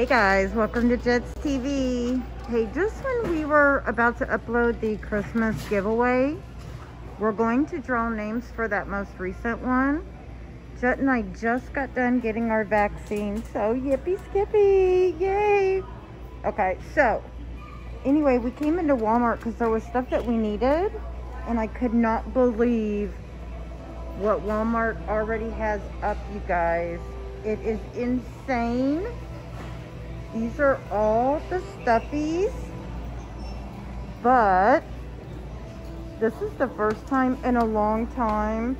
Hey guys, welcome to Jett's TV. Hey, just when we were about to upload the Christmas giveaway, we're going to draw names for that most recent one. Jett and I just got done getting our vaccine, so yippee skippy, yay. Okay, so anyway, we came into Walmart because there was stuff that we needed, and I could not believe what Walmart already has up, you guys. It is insane. These are all the stuffies. But this is the first time in a long time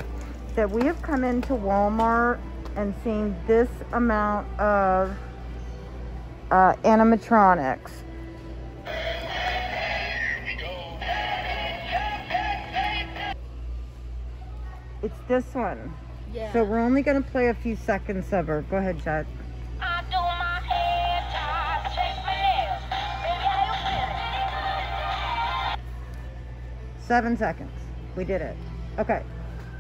that we have come into Walmart and seen this amount of uh, animatronics. It's this one. Yeah. So we're only going to play a few seconds of her. Go ahead, Jett. Seven seconds. We did it. Okay.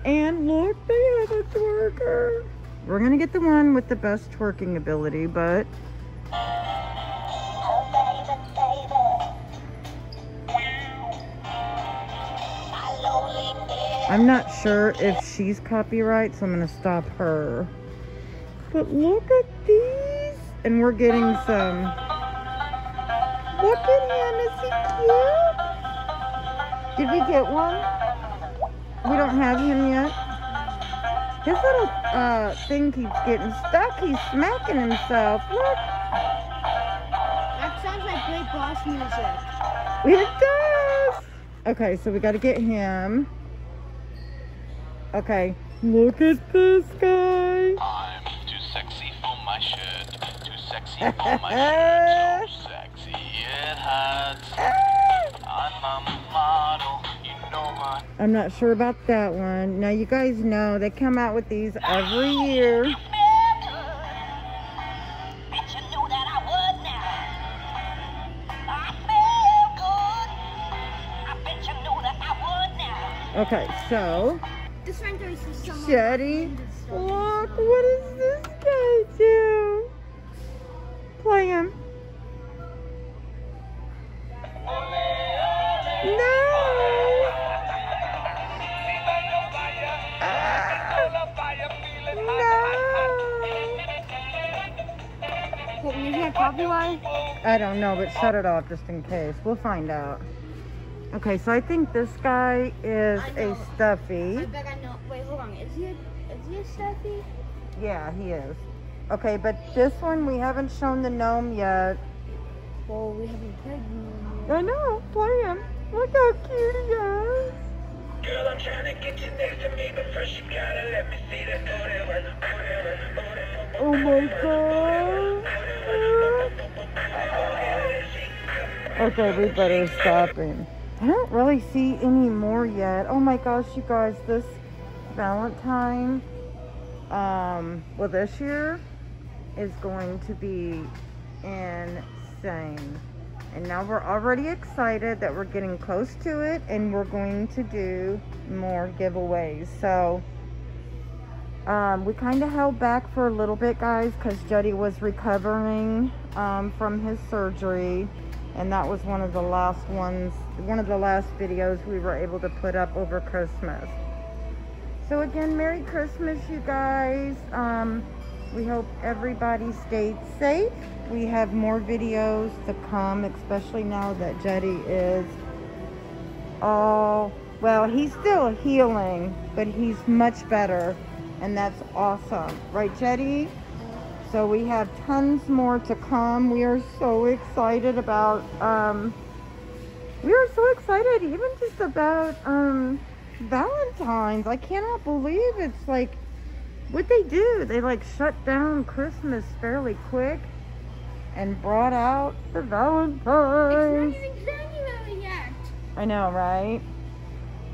And look, they have a twerker. We're going to get the one with the best twerking ability, but. I'm not sure if she's copyright, so I'm going to stop her. But look at these. And we're getting some. Look at him. Is he cute? Did we get one? We don't have him yet. His little uh, thing keeps getting stuck. He's smacking himself. Look. That sounds like great boss music. It does. Okay, so we got to get him. Okay, look at this guy. I'm too sexy for my shirt. Too sexy for my shirt. So sexy it hurts. I'm not sure about that one. Now, you guys know they come out with these every year. Okay, so, This for someone. Shetty, look, what does this guy do? Play him. Is that copyright? I don't know, but shut it off just in case. We'll find out. Okay, so I think this guy is I a know. stuffy. I bet I know. Wait, hold on. Is he a, is he a stuffy? Yeah, he is. Okay, but this one we haven't shown the gnome yet. Well, we haven't played him. I know, play him. Look how cute he is. Girl, I'm trying to get you next to me, but first you gotta let me see that booty work. Booty work, booty work, Oh my god. Okay, we better stop him. I don't really see any more yet. Oh my gosh, you guys, this Valentine, um, well, this year is going to be insane. And now we're already excited that we're getting close to it and we're going to do more giveaways. So, um, we kind of held back for a little bit, guys, because Juddy was recovering um, from his surgery. And that was one of the last ones, one of the last videos we were able to put up over Christmas. So again, Merry Christmas, you guys. Um, we hope everybody stayed safe. We have more videos to come, especially now that Jetty is all, well, he's still healing, but he's much better. And that's awesome. Right, Jetty? So we have tons more to come. We are so excited about, um, we are so excited even just about, um, Valentine's. I cannot believe it's like what they do. They like shut down Christmas fairly quick and brought out the Valentine's. It's not even January yet. I know, right?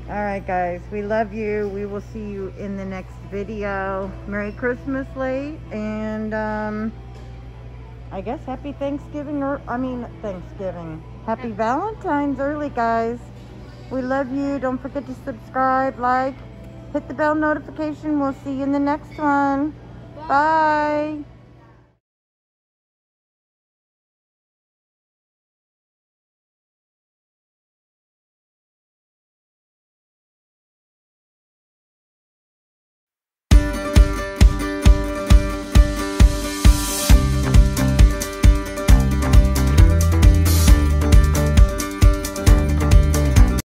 All right, guys. We love you. We will see you in the next video. Merry Christmas late. And, um, I guess happy Thanksgiving, or, I mean, Thanksgiving. Happy Valentine's early, guys. We love you. Don't forget to subscribe, like, hit the bell notification. We'll see you in the next one. Bye.